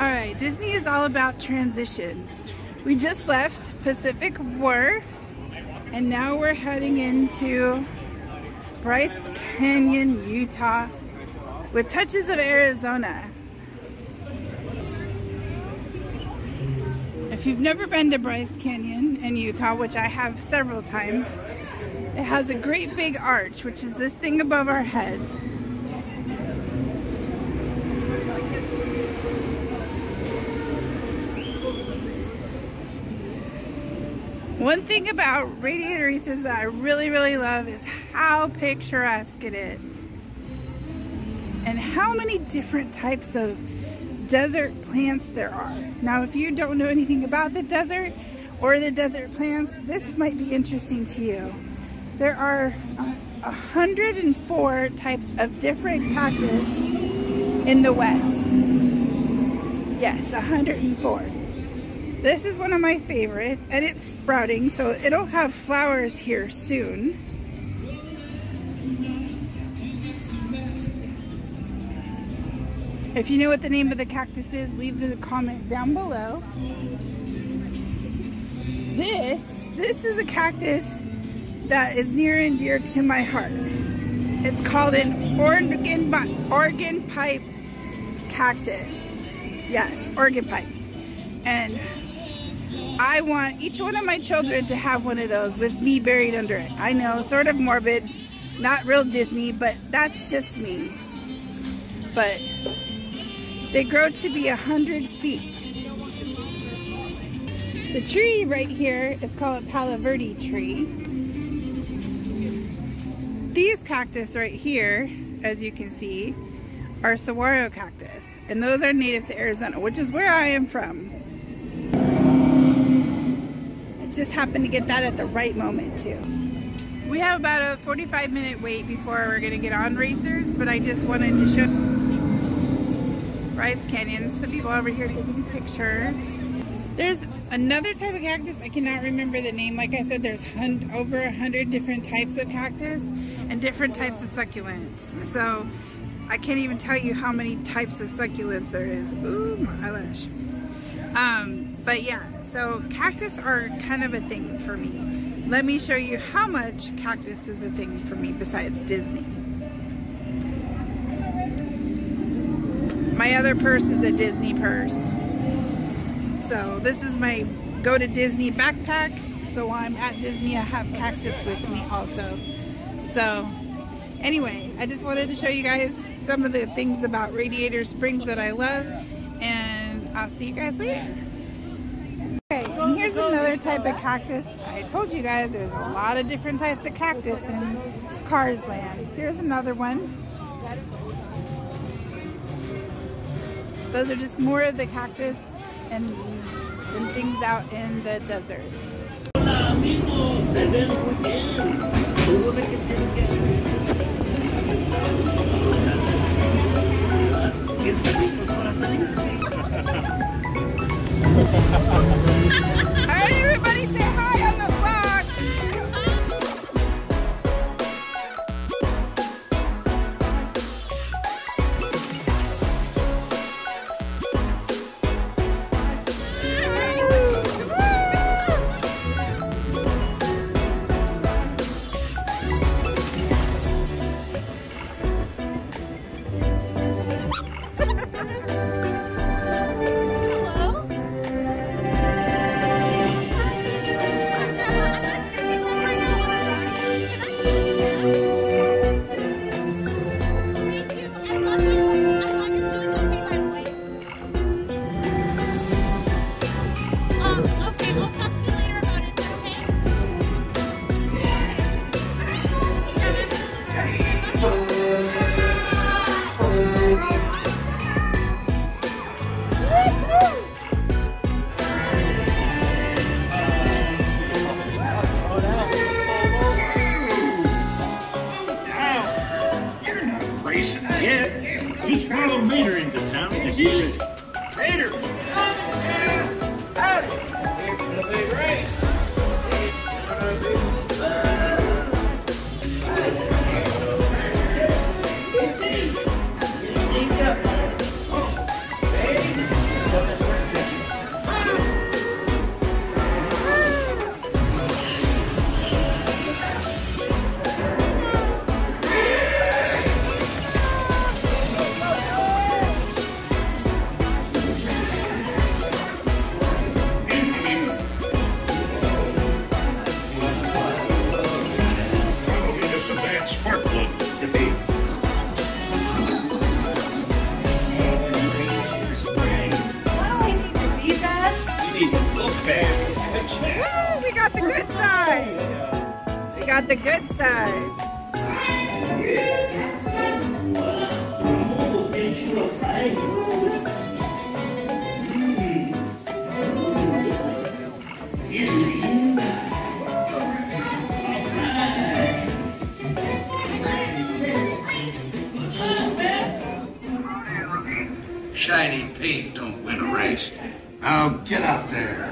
All right, Disney is all about transitions. We just left Pacific Wharf and now we're heading into Bryce Canyon, Utah with touches of Arizona. If you've never been to Bryce Canyon in Utah, which I have several times, it has a great big arch, which is this thing above our heads. One thing about Radiator Races that I really, really love is how picturesque it is. And how many different types of desert plants there are. Now, if you don't know anything about the desert or the desert plants, this might be interesting to you. There are 104 types of different cactus in the West. Yes, 104. This is one of my favorites and it's sprouting so it'll have flowers here soon. If you know what the name of the cactus is, leave the comment down below. This, this is a cactus that is near and dear to my heart. It's called an Oregon, Oregon pipe cactus. Yes, Oregon pipe. And I want each one of my children to have one of those with me buried under it. I know, sort of morbid, not real Disney, but that's just me. But they grow to be a hundred feet. The tree right here is called a Palo Verde tree. These cactus right here, as you can see, are saguaro cactus. And those are native to Arizona, which is where I am from just happened to get that at the right moment too. We have about a 45 minute wait before we're gonna get on racers, but I just wanted to show Bryce Canyon. Some people over here taking pictures. There's another type of cactus. I cannot remember the name. Like I said, there's over a hundred different types of cactus and different types of succulents. So I can't even tell you how many types of succulents there is. Ooh, my eyelash. Um, but yeah, so cactus are kind of a thing for me. Let me show you how much cactus is a thing for me besides Disney. My other purse is a Disney purse. So this is my go to Disney backpack. So while I'm at Disney, I have cactus with me also. So anyway, I just wanted to show you guys some of the things about Radiator Springs that I love. And I'll see you guys later. Another type of cactus. I told you guys there's a lot of different types of cactus in Cars Land. Here's another one. Those are just more of the cactus and, and things out in the desert. bring Mater into town to get ready. Mater! Come here! Howdy! Woo, we got the good side. We got the good side. shiny paint don't win a race. Now get out there.